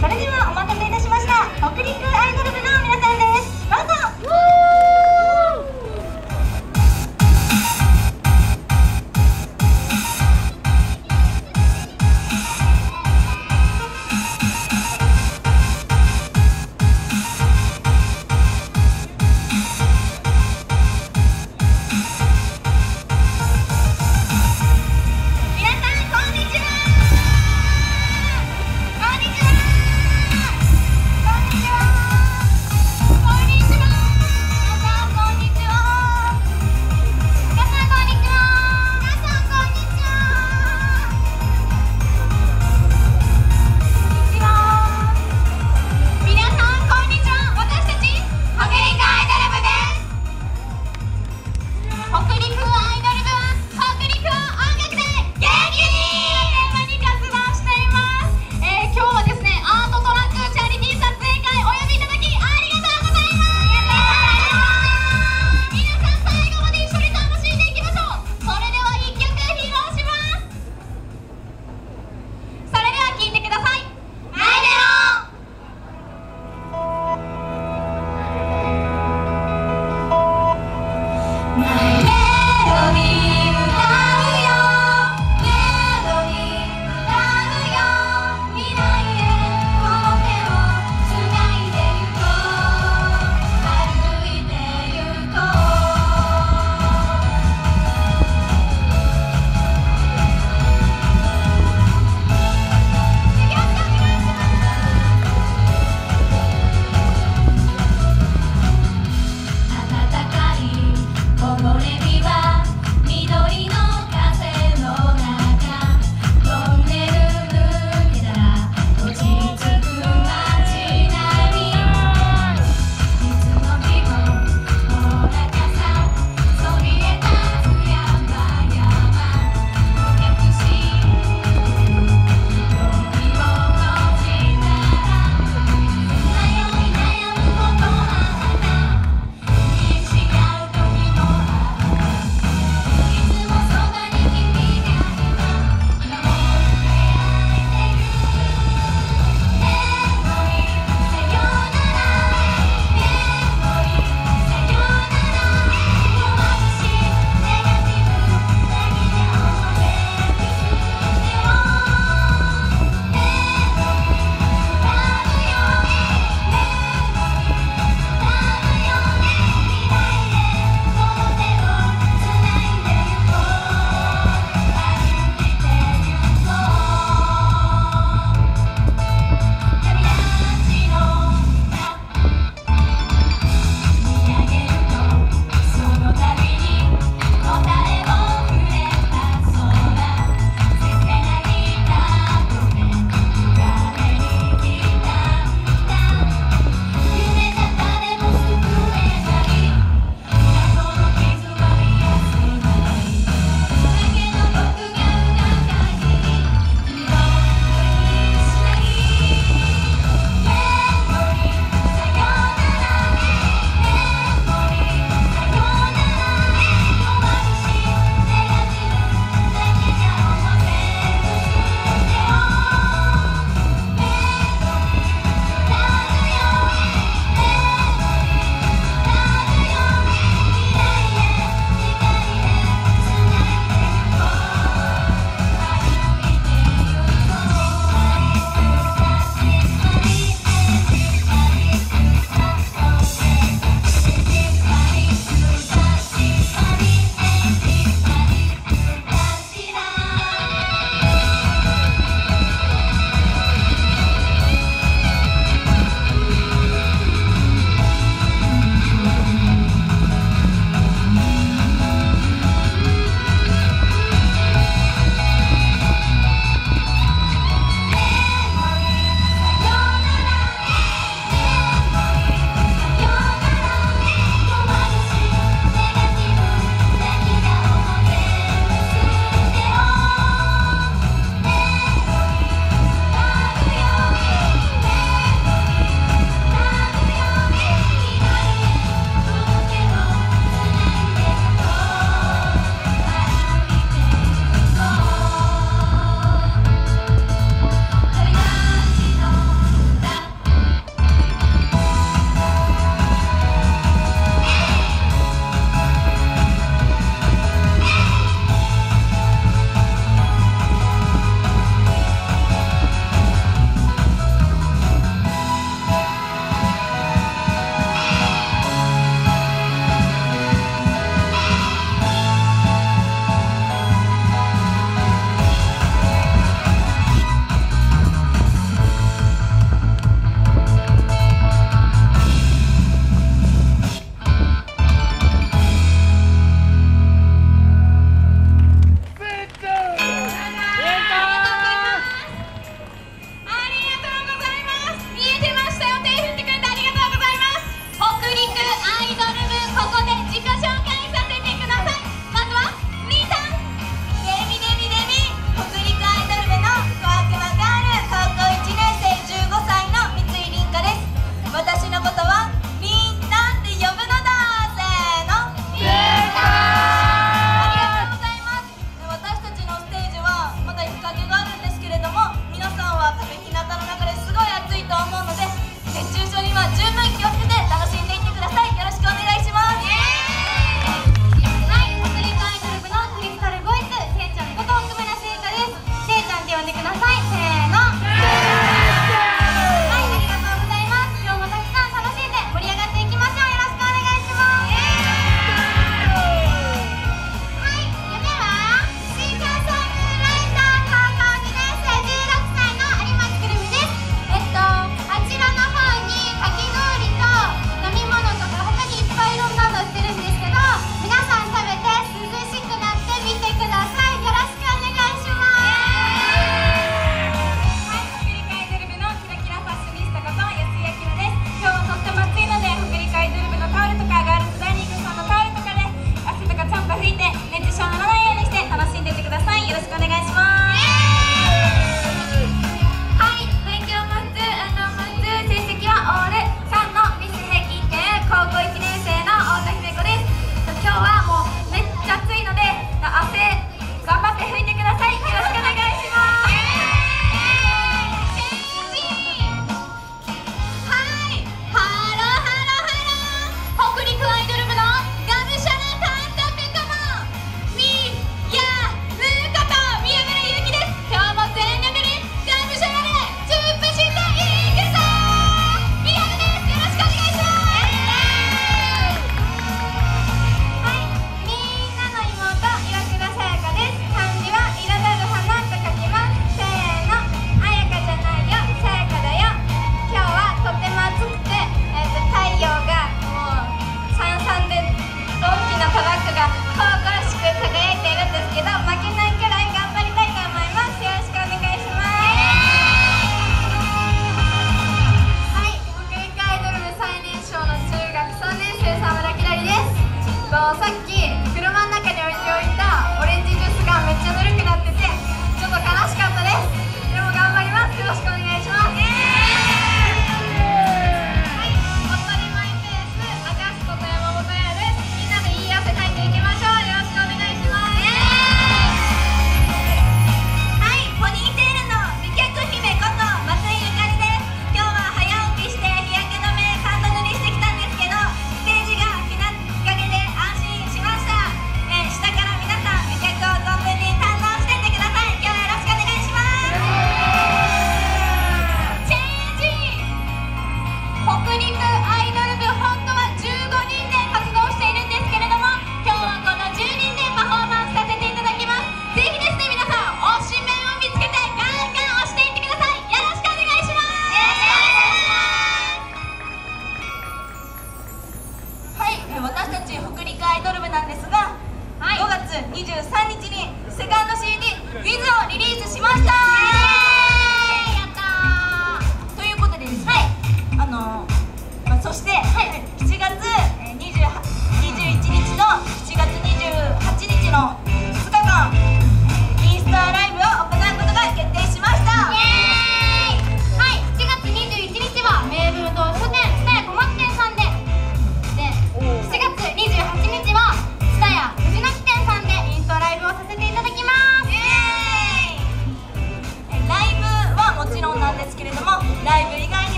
それではお待たせいたしました。北陸十分気を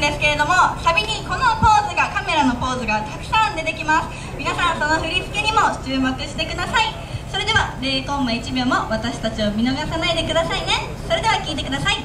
んですけれどもサビにこのポーズがカメラのポーズがたくさん出てきます。皆さんその振り付けにも注目してください。それでは0コンマ1秒も私たちを見逃さないでくださいね。それでは聴いてください。